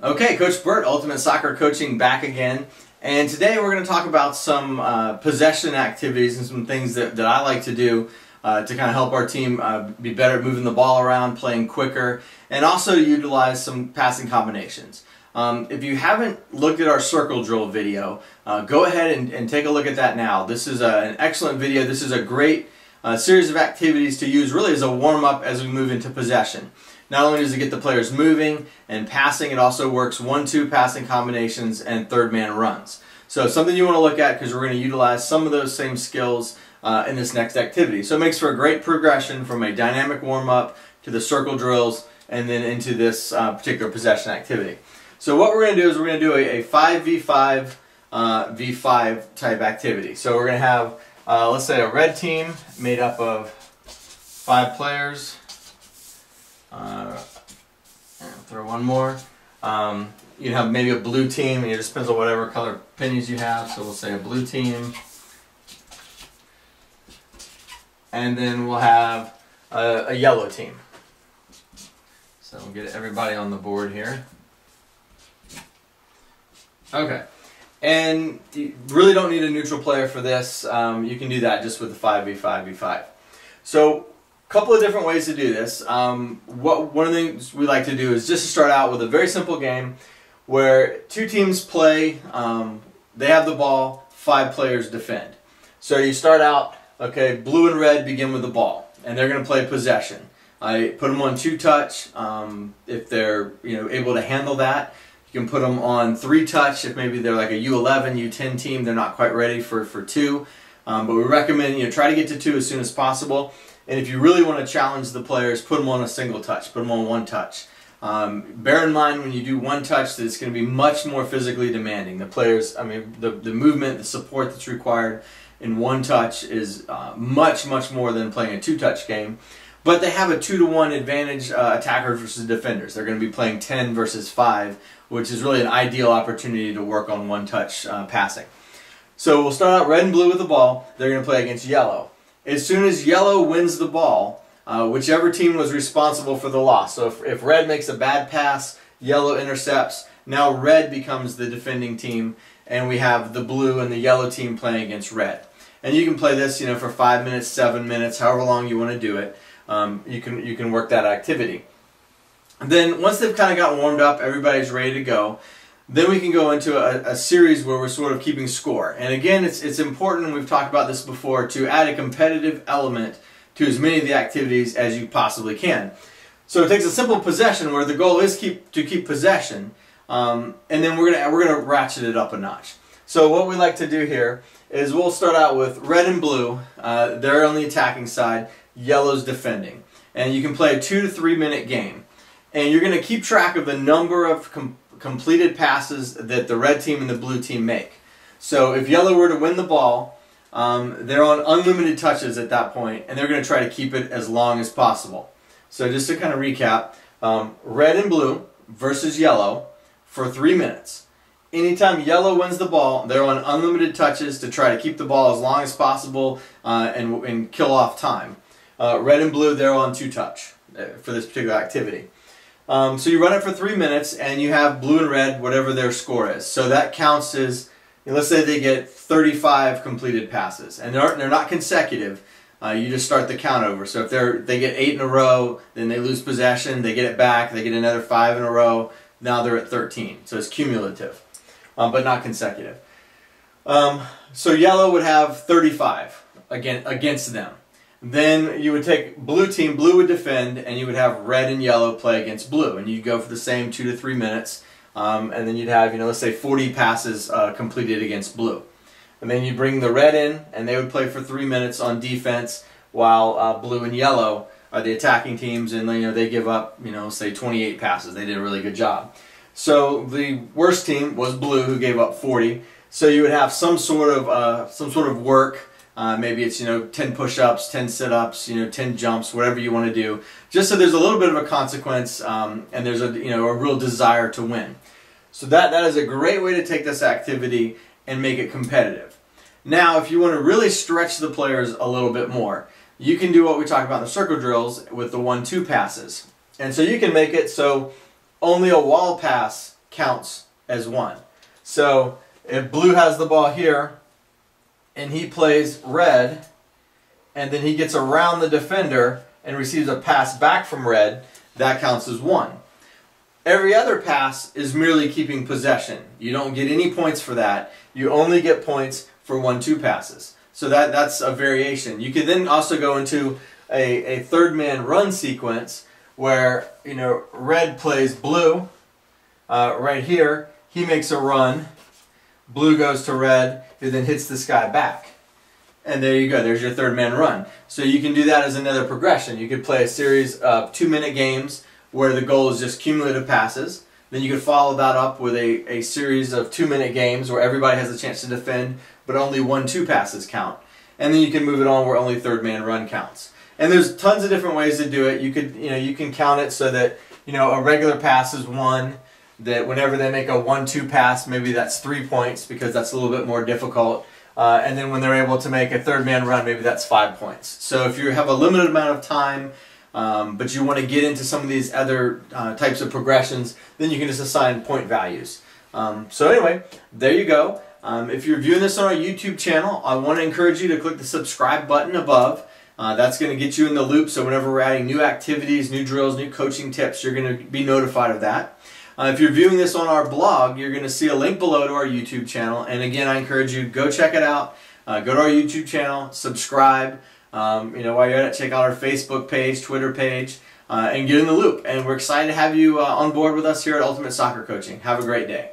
Okay, Coach Burt, Ultimate Soccer Coaching, back again. And today we're going to talk about some uh, possession activities and some things that, that I like to do uh, to kind of help our team uh, be better at moving the ball around, playing quicker, and also utilize some passing combinations. Um, if you haven't looked at our circle drill video, uh, go ahead and, and, take a look at that now. This is a, an excellent video. This is a great uh, series of activities to use really as a warm-up as we move into possession. Not only does it get the players moving and passing, it also works one-two passing combinations and third man runs. So something you want to look at because we're going to utilize some of those same skills uh, in this next activity. So it makes for a great progression from a dynamic warm-up to the circle drills and then into this uh, particular possession activity. So what we're going to do is we're going to do a, a 5v5 uh, v5 type activity. So we're going to have, uh, let's say, a red team made up of five players uh, throw one more. Um, you have maybe a blue team, and it just on whatever color pennies you have. So we'll say a blue team. And then we'll have a, a yellow team. So we'll get everybody on the board here. Okay. And you really don't need a neutral player for this. Um, you can do that just with the 5v5v5. So couple of different ways to do this. Um, what one of the things we like to do is just to start out with a very simple game where two teams play. Um, they have the ball. Five players defend. So you start out. Okay, blue and red begin with the ball, and they're going to play possession. I put them on two touch um, if they're you know able to handle that. You can put them on three touch if maybe they're like a U11, U10 team. They're not quite ready for for two, um, but we recommend you know try to get to two as soon as possible. And if you really want to challenge the players, put them on a single touch, put them on one touch. Um, bear in mind when you do one touch that it's going to be much more physically demanding. The players, I mean, the, the movement, the support that's required in one touch is uh, much, much more than playing a two touch game. But they have a two to one advantage uh, attackers versus defenders. They're going to be playing 10 versus 5, which is really an ideal opportunity to work on one touch uh, passing. So we'll start out red and blue with the ball. They're going to play against yellow as soon as yellow wins the ball, uh, whichever team was responsible for the loss. So if, if red makes a bad pass, yellow intercepts. Now red becomes the defending team, and we have the blue and the yellow team playing against red. And you can play this, you know, for five minutes, seven minutes, however long you want to do it. Um, you can you can work that activity. then once they've kind of gotten warmed up, everybody's ready to go. Then we can go into a, a, series where we're sort of keeping score. And again, it's, it's important, and we've talked about this before, to add a competitive element to as many of the activities as you possibly can. So it takes a simple possession where the goal is keep, to keep possession, um, and then we're gonna we're gonna ratchet it up a notch. So what we like to do here is we'll start out with red and blue. Uh, they're on the attacking side. Yellow's defending, and you can play a two to three minute game, and you're gonna keep track of the number of completed passes that the red team and the blue team make. So if yellow were to win the ball, um, they're on unlimited touches at that point, and they're going to try to keep it as long as possible. So just to kind of recap, um, red and blue versus yellow for three minutes. Anytime yellow wins the ball, they're on unlimited touches to try to keep the ball as long as possible uh, and, and kill off time. Uh, red and blue, they're on two touch uh, for this particular activity. Um, so you run it for three minutes and you have blue and red, whatever their score is. So that counts as, let's say they get 35 completed passes and they're, they're not consecutive. Uh, you just start the count over. So if they're, they get eight in a row, then they lose possession, they get it back, they get another five in a row, now they're at 13. So it's cumulative, um, but not consecutive. Um, so yellow would have 35 again, against them. Then you would take blue team, blue would defend, and you would have red and yellow play against blue. And you'd go for the same two to three minutes. Um, and then you'd have, you know, let's say 40 passes uh, completed against blue. And then you bring the red in, and they would play for three minutes on defense, while uh, blue and yellow are the attacking teams, and you know they give up, you know, say 28 passes. They did a really good job. So the worst team was blue, who gave up 40. So you would have some sort of uh, some sort of work uh, maybe it's, you know, 10 push-ups, 10 sit-ups, you know, 10 jumps, whatever you want to do. Just so there's a little bit of a consequence um, and there's a, you know, a real desire to win. So that, that is a great way to take this activity and make it competitive. Now, if you want to really stretch the players a little bit more, you can do what we talked about in the circle drills with the one-two passes. And so you can make it so only a wall pass counts as one. So if blue has the ball here and he plays red and then he gets around the defender and receives a pass back from red, that counts as one. Every other pass is merely keeping possession. You don't get any points for that. You only get points for one-two passes. So that, that's a variation. You can then also go into a, a third man run sequence where, you know, red plays blue uh, right here. He makes a run. Blue goes to red, who then hits this guy back. And there you go, there's your third man run. So you can do that as another progression. You could play a series of two minute games where the goal is just cumulative passes. Then you could follow that up with a, a series of two minute games where everybody has a chance to defend, but only one two passes count. And then you can move it on where only third man run counts. And there's tons of different ways to do it. You could, you know, you can count it so that, you know, a regular pass is one, that whenever they make a one two pass, maybe that's three points because that's a little bit more difficult. Uh, and then when they're able to make a third man run, maybe that's five points. So if you have a limited amount of time, um, but you want to get into some of these other uh, types of progressions, then you can just assign point values. Um, so anyway, there you go. Um, if you're viewing this on our YouTube channel, I want to encourage you to click the subscribe button above. Uh, that's going to get you in the loop, so whenever we're adding new activities, new drills, new coaching tips, you're going to be notified of that. Uh, if you're viewing this on our blog, you're going to see a link below to our YouTube channel. And again, I encourage you, go check it out. Uh, go to our YouTube channel, subscribe. Um, you know, while you're at it, check out our Facebook page, Twitter page, uh, and get in the loop. And we're excited to have you uh, on board with us here at Ultimate Soccer Coaching. Have a great day.